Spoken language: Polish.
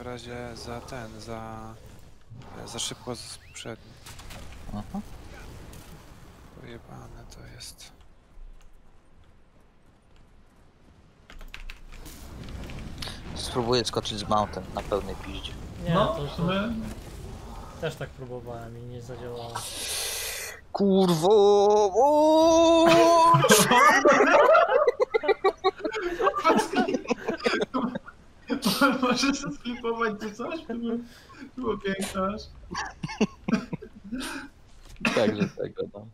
takim razie za ten, za... Za szybko z poprzednim. Aha. Pojebane to jest. Spróbuję skoczyć z mountem na pełnej piździe. Nie, no, to, w sumie... też tak próbowałem i nie zadziałało. Kurwo! o! Możesz sklipować czy coś? To było piękne aż. Także tego, no.